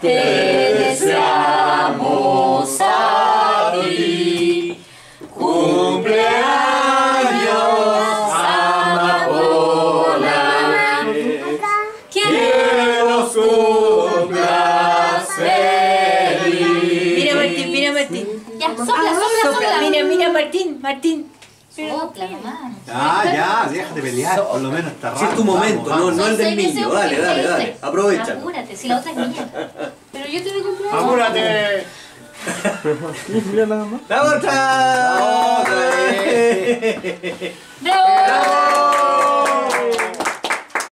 Te deseamos a ti. Cumpleaños, amapola. Que los cumplas feliz. Mira Martín, mira Martín. Ya, sopla, sopla, Sopla, sopla. mira, mira Martín, Martín. Sopla nomás. Ah, ya, déjate pelear, por lo menos está Si es tu momento, no, no el del niño. Dale, dale, dale. Aprovecha. Apúrate, si la otra es mía. Pero yo te doy cumpleaños. ¡Apúrate! ¡La otra! ¡Bravo!